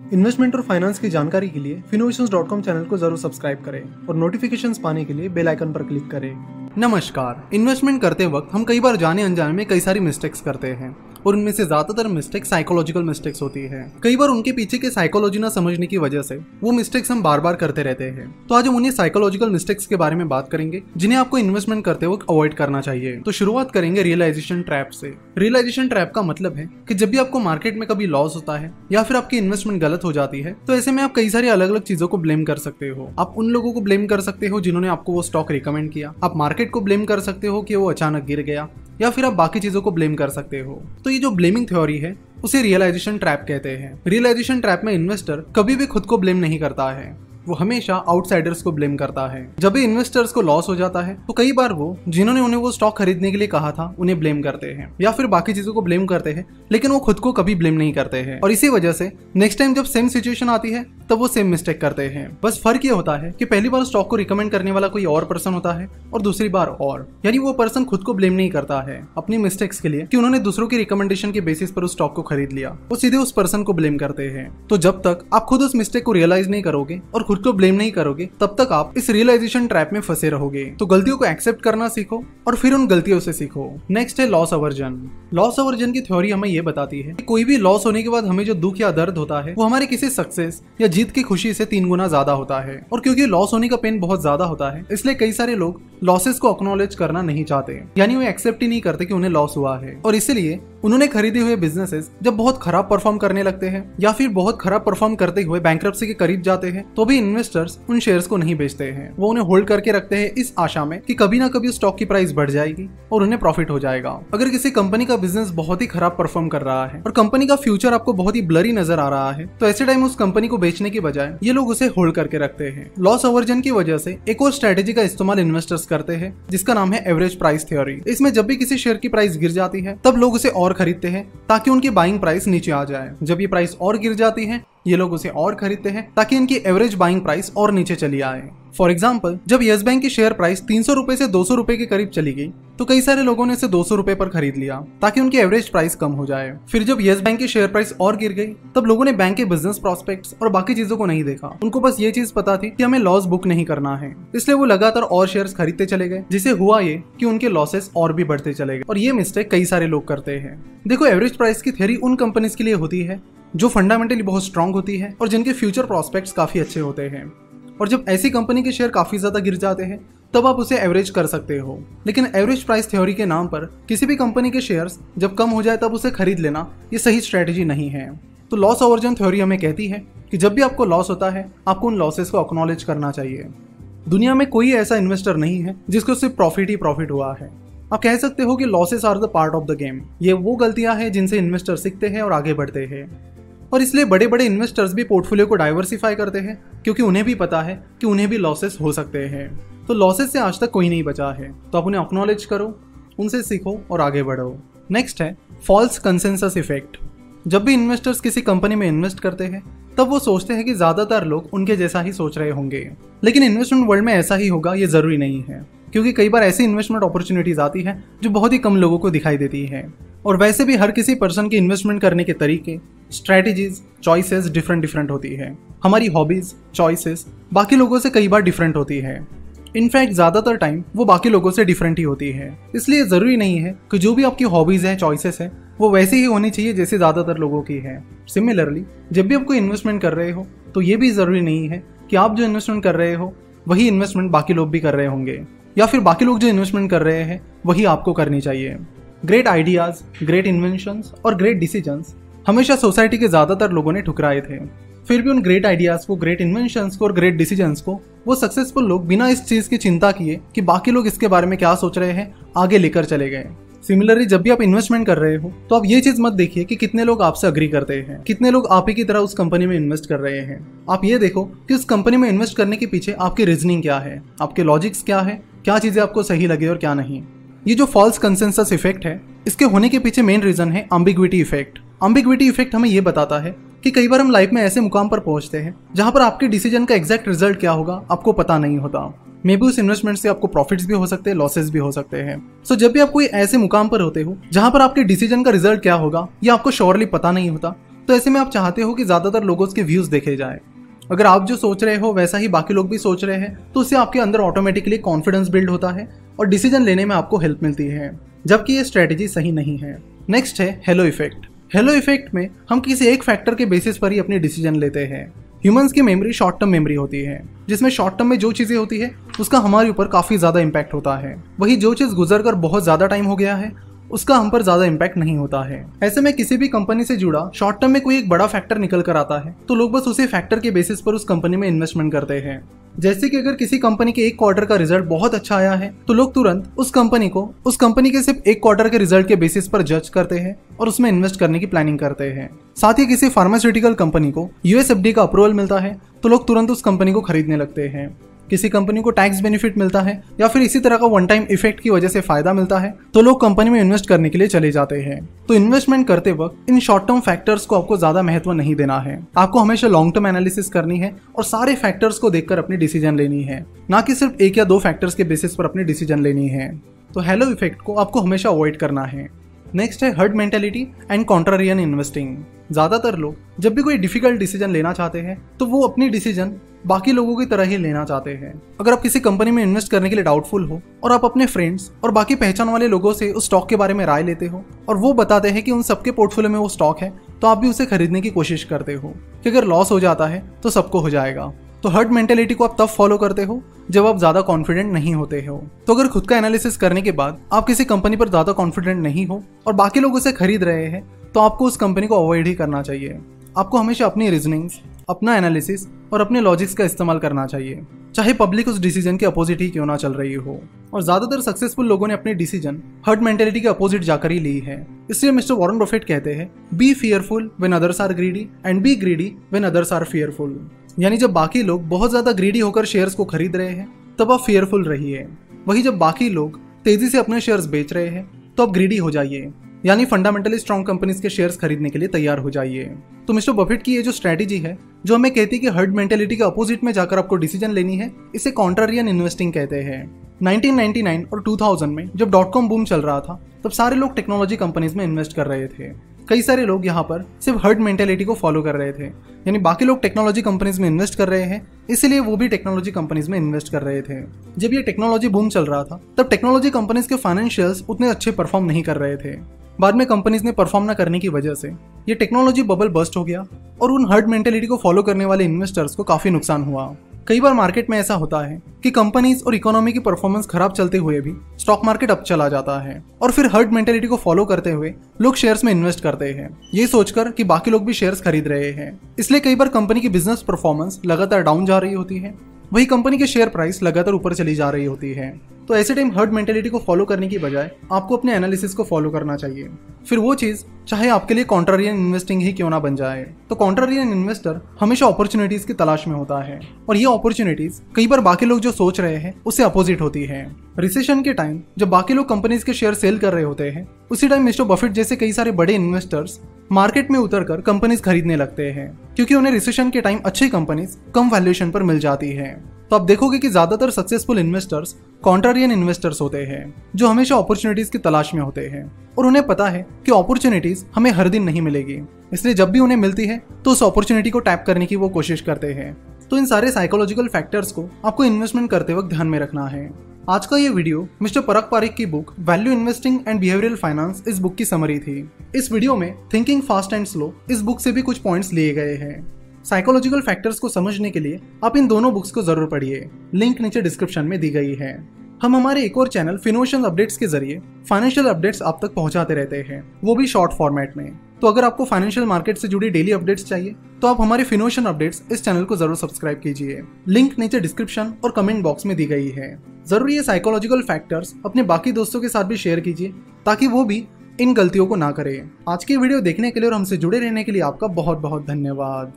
Investment और finance की जानकारी के लिए फिनोवेशन चैनल को ज़रूर सब्सक्राइब करें और नोटिफिकेशन पाने के लिए बेल आइकन पर क्लिक करें। नमस्कार। इन्वेस्टमेंट करते वक्त हम कई बार जाने अनजाने में कई सारी मिस्टेक्स करते हैं। और उनमें से ज़्यादातर मिस्टेक साइकोलॉजिकल मिस्टेक्स होती है। कई बार उनके पीछे के साइकोलॉजी ना समझने की वजह से वो मिस्टेक्स हम बार बार करते रहते हैं। तो आज हम उन्हीं साइकोलॉजिकल मिस्टेक्स के बारे में बात करेंगे, जिन्हें आपको इन्वेस्टमेंट करते वक्त अवॉइड करना चाहिए। तो शुरुआत करेंगे रियलाइजेशन ट्रैप से। रियलाइजेशन ट्रैप का मतलब है कि जब भी आपको मार्केट में कभी लॉस होता है, या फिर आपकी इन्वेस्टमेंट गलत हो जाती है तो ऐसे में आप कई सारी अलग अलग चीज़ों को ब्लेम कर सकते हो। आप उन लोगों को ब्लेम कर सकते हो जिन्होंने आपको वो स्टॉक रिकमेंड किया। आप मार्केट को ब्लेम कर सकते हो कि वो अचानक गिर गया। या फिर आप बाकी चीज़ों को ब्लेम कर सकते हो। तो ये जो ब्लेमिंग थ्योरी है, उसे रियलाइजेशन ट्रैप कहते हैं। रियलाइजेशन ट्रैप में इन्वेस्टर कभी भी खुद को ब्लेम नहीं करता है। वो हमेशा आउटसाइडर्स को ब्लेम करता है। जब भी इन्वेस्टर्स को लॉस हो जाता है तो कई बार वो, जिन्होंने उन्हें वो स्टॉक खरीदने के लिए कहा था, उन्हें ब्लेम करते हैं। या फिर बाकी चीज़ों को ब्लेम करते हैं, लेकिन वो खुद को कभी ब्लेम नहीं करते हैं। और इसी वजह से नेक्स्ट टाइम जब सेम सिचुएशन आती है, तब वो सेम मिस्टेक करते हैं। बस फ़र्क ये होता है कि पहली बार स्टॉक को रिकमेंड करने वाला कोई और पर्सन होता है, और दूसरी बार और। यानी वो पर्सन खुद को ब्लेम नहीं करता है, अपनी मिस्टेक्स के लिए, कि उन्होंने दूसरों की रिकमेंडेशन के बेसिस पर उस स्टॉक को खरीद लिया। वो सीधे उस पर्सन को ब्लेम करते हैं। तो जब तक आप खुद उस मिस्टेक को रियलाइज़ नहीं करोगे, और खुद को ब्लेम नहीं करोगे, तब तक आप इस रियलाइजेशन ट्रैप में फंसे रहोगे। तो गलतियों को एक्सेप्ट करना सीखो और फिर उन गलतियों से सीखो। नेक्स्ट है लॉस अवर्जन लॉस अवर्जन की थ्योरी हमें ये बताती है कि कोई भी लॉस होने के बाद हमें जो दुख या दर्द होता है, वो हमारे किसी सक्सेस या जीत की खुशी से तीन गुना ज़्यादा होता है। और क्योंकि लॉस होने का पेन बहुत ज़्यादा होता है, इसलिए कई सारे लोग लॉसेस को अक्नोलेज करना नहीं चाहते। यानी वो एक्सेप्ट ही नहीं करते कि उन्हें लॉस हुआ है। और इसीलिए उन्होंने खरीदे हुए बिजनेसेस जब बहुत खराब परफॉर्म करने लगते हैं, या फिर बहुत खराब परफॉर्म करते हुए बैंक के करीब जाते हैं तो भी इन्वेस्टर्स उन शेयर्स को नहीं बेचते हैं। वो उन्हें होल्ड करके रखते हैं इस आशा में कि कभी ना कभी स्टॉक की प्राइस बढ़ जाएगी और उन्हें प्रॉफिट हो जाएगा। अगर किसी कंपनी का बिज़नेस बहुत ही खराब परफॉर्म कर रहा है और कंपनी का फ्यूचर आपको बहुत ही ब्लरी नज़र आ रहा है तो ऐसे टाइम उस कंपनी को बेचने की बजाय ये लोग उसे होल्ड करके रखते हैं। लॉस ओवर्जन की वजह से एक और स्ट्रेटेजी का इस्तेमाल इन्वेस्टर्स करते हैं, जिसका नाम है एवरेज प्राइस थ्योरी इसमें जब भी किसी शेयर की प्राइस गिर जाती है, तब लोग उसे और खरीदते हैं ताकि उनकी बाइंग प्राइस नीचे आ जाए। जब ये प्राइस और गिर जाती है ये लोग उसे और खरीदते हैं ताकि इनकी एवरेज बाइंग प्राइस और नीचे चली आए। फॉर एग्ज़ाम्पल जब येस बैंक की शेयर प्राइस तीन सौ रुपए से दो सौ रुपए के करीब चली गई तो कई सारे लोगों ने इसे दो सौ रुपए पर खरीद लिया, ताकि उनकी एवरेज प्राइस कम हो जाए। फिर जब येस बैंक की शेयर प्राइस और गिर गई, तब लोगों ने बैंक के बिज़नेस प्रोस्पेक्ट्स और बाकी चीज़ों को नहीं देखा। उनको बस ये चीज़ पता थी कि हमें लॉस बुक नहीं करना है। इसलिए वो लगातार और शेयर खरीदते चले गए जिसे हुआ ये कि उनके लॉसेस और भी बढ़ते चले गए। और ये मिस्टेक कई सारे लोग करते हैं। देखो एवरेज प्राइस की थ्योरी उन कंपनीज़ के लिए होती है जो फंडामेंटली बहुत स्ट्रांग होती है और जिनके फ्यूचर प्रॉस्पेक्ट्स काफ़ी अच्छे होते हैं। और जब ऐसी कंपनी के शेयर काफ़ी ज़्यादा गिर जाते हैं, तब आप उसे एवरेज कर सकते हो। लेकिन एवरेज प्राइस थ्योरी के नाम पर किसी भी कंपनी के शेयर्स जब कम हो जाए, तब उसे खरीद लेना ये सही स्ट्रेटेजी नहीं है। तो लॉस ओवर्जन थ्योरी हमें कहती है कि जब भी आपको लॉस होता है, आपको उन लॉसेस को अक्नॉलेज करना चाहिए। दुनिया में कोई ऐसा इन्वेस्टर नहीं है जिसको सिर्फ़ प्रॉफिट ही प्रॉफिट हुआ है। आप कह सकते हो कि losses are the part of the game ये वो गलतियाँ हैं जिनसे इन्वेस्टर सीखते हैं और आगे बढ़ते हैं। और इसलिए बड़े बड़े इन्वेस्टर्स भी पोर्टफोलियो को डाइवर्सिफाई करते हैं, क्योंकि उन्हें भी पता है कि उन्हें भी लॉसेस हो सकते हैं। तो लॉसेस से आज तक कोई नहीं बचा है। तो आप उन्हें अक्नॉलेज करो, उनसे सीखो और आगे बढ़ो। नेक्स्ट है फॉल्स कंसेंसस इफ़ेक्ट जब भी इन्वेस्टर्स किसी कंपनी में इन्वेस्ट करते हैं, तब वो सोचते हैं कि ज़्यादातर लोग उनके जैसा ही सोच रहे होंगे। लेकिन इन्वेस्टमेंट वर्ल्ड में ऐसा ही होगा, ये ज़रूरी नहीं है। क्योंकि कई बार ऐसी इन्वेस्टमेंट अपॉर्चुनिटीज़ आती है, जो बहुत ही कम लोगों को दिखाई देती है। और वैसे भी हर किसी पर्सन के इन्वेस्टमेंट करने के तरीके स्ट्रेटेजीज चॉइसेस डिफरेंट डिफरेंट होती है। हमारी हॉबीज चॉइसेस बाकी लोगों से कई बार डिफरेंट होती है। इनफैक्ट ज़्यादातर टाइम वो बाकी लोगों से डिफरेंट ही होती है। इसलिए ज़रूरी नहीं है कि जो भी आपकी हॉबीज हैं चॉइसेस हैं, वो वैसे ही होनी चाहिए जैसे ज़्यादातर लोगों की है। सिमिलरली जब भी आप कोई इन्वेस्टमेंट कर रहे हो तो ये भी ज़रूरी नहीं है कि आप जो इन्वेस्टमेंट कर रहे हो, वही इन्वेस्टमेंट बाकी लोग भी कर रहे होंगे। या फिर बाकी लोग जो इन्वेस्टमेंट कर रहे हैं, वही आपको करनी चाहिए। ग्रेट आइडियाज़ ग्रेट इन्वेंशन और ग्रेट डिसीज़न हमेशा सोसाइटी के ज़्यादातर लोगों ने ठुकराए थे। फिर भी उन ग्रेट आइडियाज़ को ग्रेट इन्वेंशन को और ग्रेट डिसीज़न को, वो सक्सेसफुल लोग बिना इस चीज़ की चिंता किए कि बाकी लोग इसके बारे में क्या सोच रहे हैं, आगे लेकर चले गए। सिमिलरली जब भी आप इन्वेस्टमेंट कर रहे हो तो आप ये चीज़ मत देखिए कि कितने लोग आपसे अग्री करते हैं, कितने लोग आप ही की तरह उस कंपनी में इन्वेस्ट कर रहे हैं। आप ये देखो कि उस कंपनी में इन्वेस्ट करने के पीछे आपकी रीजनिंग क्या है, आपके लॉजिक्स क्या है, क्या चीज़ें आपको सही लगे और क्या नहीं। ये जो फॉल्स कंसेंसस इफ़ेक्ट है, इसके होने के पीछे मेन रीजन है अम्बिग्विटी इफ़ेक्ट अम्बिग्विटी इफ़ेक्ट हमें ये बताता है कि कई बार हम लाइफ में ऐसे मुकाम पर पहुँचते हैं जहाँ पर आपके डिसीज़न का एग्जैक्ट रिज़ल्ट क्या होगा आपको पता नहीं होता। मे बी उस इन्वेस्टमेंट से आपको प्रॉफिट्स भी हो सकते हैं लॉसेस भी हो सकते हैं। सो so, जब भी आप कोई ऐसे मुकाम पर होते हो जहाँ पर आपके डिसीज़न का रिज़ल्ट क्या होगा ये आपको श्योरली पता नहीं होता तो ऐसे में आप चाहते हो कि ज़्यादातर लोगों के व्यूज़ देखे जाए। अगर आप जो सोच रहे हो वैसा ही बाकी लोग भी सोच रहे हैं तो उससे आपके अंदर ऑटोमेटिकली कॉन्फिडेंस बिल्ड होता है और डिसीज़न लेने में आपको हेल्प मिलती है जबकि ये स्ट्रेटेजी सही नहीं है। नेक्स्ट है हेलो इफ़ेक्ट हेलो इफ़ेक्ट में हम किसी एक फैक्टर के बेसिस पर ही अपने डिसीज़न लेते हैं। ह्यूमंस की मेमोरी शॉर्ट टर्म मेमोरी होती है, जिसमें शॉर्ट टर्म में जो चीज़ें होती है, उसका हमारे ऊपर काफ़ी ज़्यादा इम्पैक्ट होता है। वही जो चीज़ गुजर कर बहुत ज़्यादा टाइम हो गया है उसका हम पर ज़्यादा इम्पैक्ट नहीं होता है। ऐसे में किसी भी कंपनी से जुड़ा शॉर्ट टर्म में कोई एक बड़ा फैक्टर निकल कर आता है तो लोग बस उसी फैक्टर के बेसिस पर उस कंपनी में इन्वेस्टमेंट करते हैं। जैसे कि अगर किसी कंपनी के एक क्वार्टर का रिज़ल्ट बहुत अच्छा आया है तो लोग तुरंत उस कंपनी को, उस कंपनी के सिर्फ़ एक क्वार्टर के रिज़ल्ट के बेसिस पर जज करते हैं और उसमें इन्वेस्ट करने की प्लानिंग करते हैं। साथ ही किसी फार्मास्यूटिकल कंपनी को यूएसएफडी का अप्रूवल मिलता है तो लोग तुरंत उस कंपनी को खरीदने लगते हैं। किसी कंपनी को टैक्स बेनिफिट मिलता है या फिर इसी तरह का वन टाइम इफ़ेक्ट की वजह से फ़ायदा मिलता है तो लोग कंपनी में इन्वेस्ट करने के लिए चले जाते हैं। तो इन्वेस्टमेंट करते वक्त इन शॉर्ट टर्म फैक्टर्स को आपको ज़्यादा महत्व नहीं देना है। आपको हमेशा लॉन्ग टर्म एनालिसिस करनी है और सारे फैक्टर्स को देखकर अपनी डिसीज़न लेनी है। ना कि सिर्फ़ एक या दो फैक्टर्स के बेसिस पर अपनी डिसीज़न लेनी है। तो हेलो इफ़ेक्ट को आपको हमेशा अवॉइड करना है। नेक्स्ट है herd mentality and contrarian investing ज़्यादातर लोग जब भी कोई डिफ़िकल्ट डिसीज़न लेना चाहते हैं तो वो अपनी डिसीज़न बाकी लोगों की तरह ही लेना चाहते हैं। अगर आप किसी कंपनी में इन्वेस्ट करने के लिए डाउटफुल हो, और आप अपने फ्रेंड्स और बाकी पहचान वाले लोगों से उस स्टॉक के बारे में राय लेते हो, और वो बताते हैं कि उन सबके पोर्टफोलियो में वो स्टॉक है तो आप भी उसे खरीदने की कोशिश करते हो। कि अगर लॉस हो जाता है तो सबको हो जाएगा। तो हर्ड मेंटेलिटी को आप तब फॉलो करते हो, जब आप ज़्यादा कॉन्फिडेंट नहीं होते हो। तो अगर खुद का एनालिसिस करने के बाद आप किसी कंपनी पर ज़्यादा कॉन्फिडेंट नहीं हो, और बाकी लोग उसे खरीद रहे हैं तो आपको उस कंपनी को अवॉइड ही करना चाहिए। आपको हमेशा अपनी रीजनिंग्स अपना एनालिसिस और अपने लॉजिक्स का इस्तेमाल करना चाहिए। चाहे पब्लिक उस डिसीज़न के अपोजिट ही क्यों ना चल रही हो। और ज़्यादातर सक्सेसफुल लोगों ने अपनी डिसीज़न हर्ड मेंटेलिटी के अपोजिट जाकर ही ली है। इसलिए मिस्टर वॉरेन बफेट कहते हैं be fearful when others are greedy and be greedy when others are fearful यानी जब बाकी लोग बहुत ज़्यादा ग्रीडी होकर शेयर्स को खरीद रहे हैं, तब आप फियरफुल रहिए। वही जब बाकी लोग तेज़ी से अपने शेयर्स बेच रहे हैं तो आप ग्रीडी हो जाइए। यानी फंडामेंटली स्ट्रॉन्ग कंपनीज़ के शेयर्स खरीदने के लिए तैयार हो जाइए। तो मिस्टर बफेट की ये जो स्ट्रेटेजी है, जो हमें कहती है कि हर्ड मेंटेलिटी के अपोजिट में जाकर आपको डिसीज़न लेनी है, इसे कॉन्ट्रारियन इन्वेस्टिंग कहते हैं। 1999 और 2000 में जब डॉट कॉम बूम चल रहा था, तब सारे लोग टेक्नोलॉजी कंपनीज़ में इन्वेस्ट कर रहे थे। कई सारे लोग यहाँ पर सिर्फ़ हर्ड मेंटेलिटी को फॉलो कर रहे थे। यानी बाकी लोग टेक्नोलॉजी कंपनीज़ में इन्वेस्ट कर रहे हैं, इसलिए वो भी टेक्नोलॉजी कंपनीज़ में इन्वेस्ट कर रहे थे। जब ये टेक्नोलॉजी बूम चल रहा था, तब टेक्नोलॉजी कंपनीज़ के फाइनेंशियल्स उतने अच्छे परफॉर्म नहीं कर रहे थे। बाद में कंपनीज़ ने परफॉर्म न करने की वजह से ये टेक्नोलॉजी बबल बस्ट हो गया और उन हर्ड मेंटेलिटी को फॉलो करने वाले इन्वेस्टर्स को काफ़ी नुकसान हुआ। कई बार मार्केट में ऐसा होता है कि कंपनीज़ और इकोनॉमी की परफॉर्मेंस खराब चलते हुए भी स्टॉक मार्केट अप चला जाता है और फिर हर्ड मेंटेलिटी को फॉलो करते हुए लोग शेयर्स में इन्वेस्ट करते हैं। ये सोचकर कि बाकी लोग भी शेयर्स खरीद रहे हैं। इसलिए कई बार कंपनी की बिज़नेस परफॉर्मेंस लगातार डाउन जा रही होती है। वही कंपनी के शेयर प्राइस लगातार ऊपर चली जा रही होती है। तो ऐसे टाइम हर्ड मेंटेलिटी को फॉलो करने की बजाय आपको अपने एनालिसिस को फॉलो करना चाहिए। फिर वो चीज़, चाहे आपके लिए कॉन्ट्रारियन इन्वेस्टिंग ही क्यों ना बन जाए तो कॉन्ट्रारियन इन्वेस्टर हमेशा अपॉर्चुनिटीज़ की तलाश में होता है। और ये अपॉर्चुनिटीज़ कई बार बाकी लोग जो सोच रहे हैं, उससे अपोजिट होती है। रिसेशन के टाइम जब बाकी लोग कंपनीज़ के शेयर सेल कर रहे होते हैं, उसी टाइम मिस्टर बफेट जैसे कई सारे बड़े इन्वेस्टर्स मार्केट में उतरकर कंपनीज़ खरीदने लगते हैं, क्योंकि उन्हें रिसेशन के टाइम अच्छी कंपनीज़ कम वैल्यूएशन पर मिल जाती है। तो आप देखोगे कि ज़्यादातर सक्सेसफुल इन्वेस्टर्स कॉन्ट्रारियन इन्वेस्टर्स होते हैं, जो हमेशा अपॉर्चुनिटीज़ की तलाश में होते हैं। और उन्हें पता है कि अपॉर्चुनिटीज़ हमें हर दिन नहीं मिलेगी। इसलिए जब भी उन्हें मिलती है तो उस अपॉर्चुनिटी को टैप करने की वो कोशिश करते हैं। तो इन सारे साइकोलॉजिकल फैक्टर्स को आपको इन्वेस्टमेंट करते वक्त ध्यान में रखना है। आज का ये वीडियो मिस्टर परक पारिक की book value investing and behavioural finance इस बुक की समरी थी। इस वीडियो में थिंकिंग फास्ट एंड स्लो इस बुक से भी कुछ पॉइंट्स लिए गए हैं। साइकोलॉजिकल फैक्टर्स को समझने के लिए आप इन दोनों बुक्स को ज़रूर पढ़िए। लिंक नीचे डिस्क्रिप्शन में दी गई है। हम हमारे एक और चैनल फिनोशन अपडेट्स के ज़रिए फाइनेंशियल अपडेट्स आप तक पहुंचाते रहते हैं। वो भी शॉर्ट फॉर्मेट में। तो अगर आपको फाइनेंशियल मार्केट से जुड़ी डेली अपडेट्स चाहिए तो आप हमारे फिनोशन अपडेट्स इस चैनल को ज़रूर सब्सक्राइब कीजिए। लिंक नीचे डिस्क्रिप्शन और कमेंट बॉक्स में दी गई है। ज़रूर ये साइकोलॉजिकल फैक्टर्स अपने बाकी दोस्तों के साथ भी शेयर कीजिए, ताकि वो भी इन गलतियों को ना करें। आज की वीडियो देखने के लिए और हमसे जुड़े रहने के लिए आपका बहुत बहुत धन्यवाद।